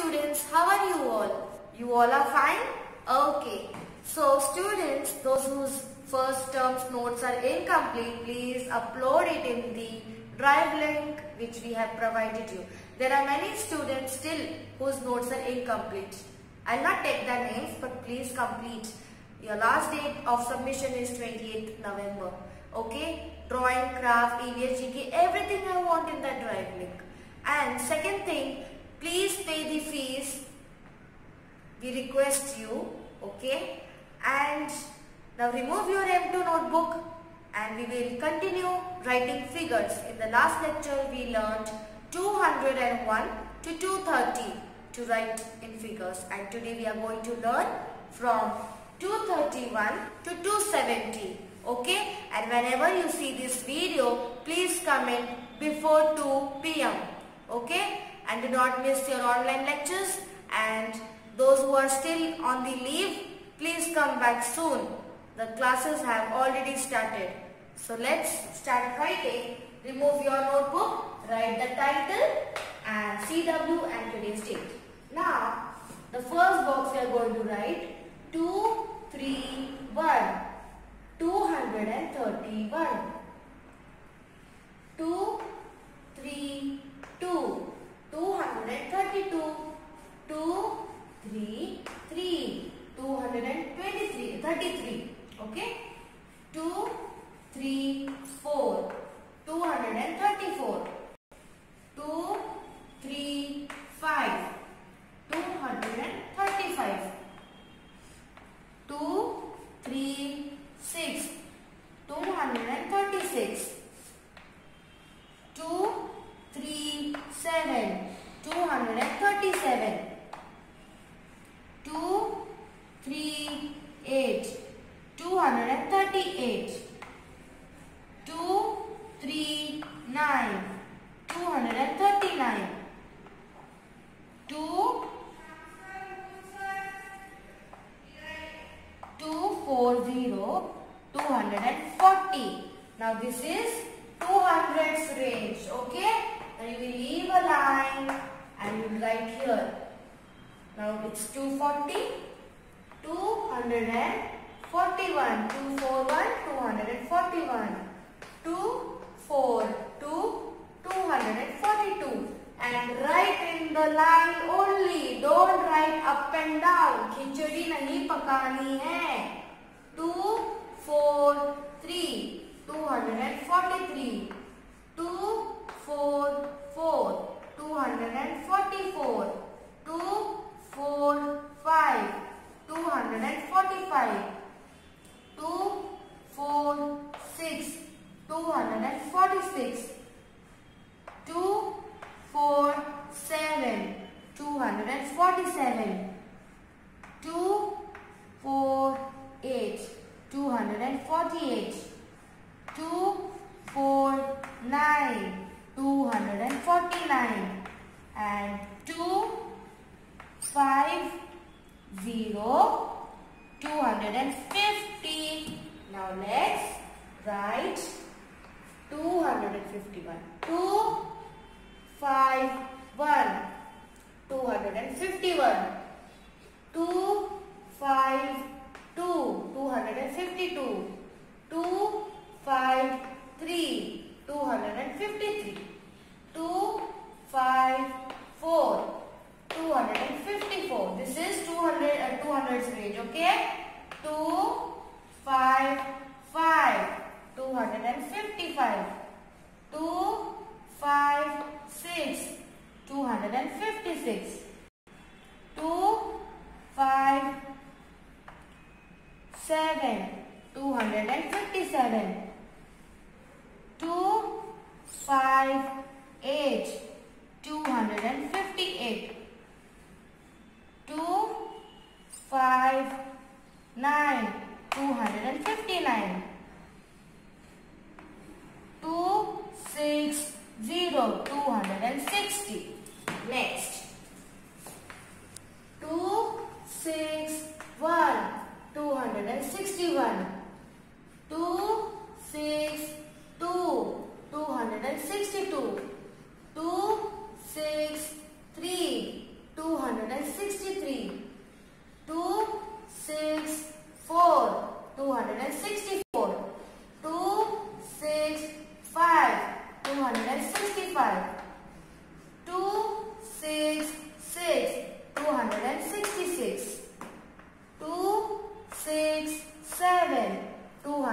students, how are you all? You all are fine? Okay. So students, those whose first term's notes are incomplete, please upload it in the drive link which we have provided you. There are many students still whose notes are incomplete. I'll not take their names but please complete. Your last date of submission is 28th November. Okay? Drawing, craft, EVS, GK, everything I want in that drive link. And second thing, please pay the fees. We request you. Okay? And now remove your M2 notebook and we will continue writing figures. In the last lecture we learned 201 to 230 to write in figures and today we are going to learn from 231 to 270 okay and whenever you see this video please comment before 2 pm okay and do not miss your online lectures. And those who are still on the leave please come back soon. The classes have already started. So let's start writing remove your notebook write the title and CW and today's date. Now the first box we are going to write 2 3 1 231 2 3 2 232 2 3 3 223 33 okay? 2 3 4 234 2 3 5 235 2 3 6 236 2 3 7 237 2 3 8 238 2 3 9 239 2 240 240 now this is 200s range okay? Now you will leave a line and you will write here. Now it's 240 241 241 241 242 242 and write in the line only don't write up and down खिचड़ी नहीं पकानी है 243 243 244 246 247 247 248 248 249 249 and 250 250 now let's write 251 2 5 1 251 2 5 2 252 2 5 3 253 2 5 4 254 this is 200 uh, 200's range okay 2 5 5 255 2 5 6 256 2 5 7 257 2 5 8 258 2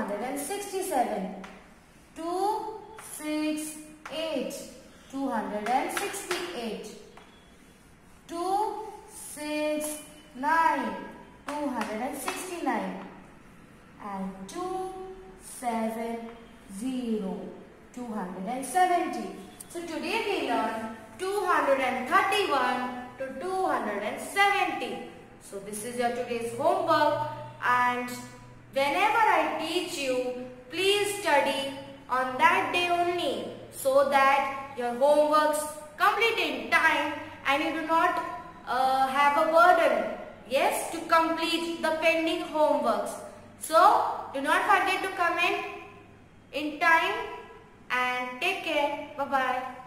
267. 268. 268. 269. 269. And 270. 270. So today we learn 231 to 270. So this is your today's homework and whenever I teach you, please study on that day only so that your homeworks complete in time and you do not uh, have a burden. Yes, to complete the pending homeworks. So, do not forget to comment in time and take care. Bye-bye.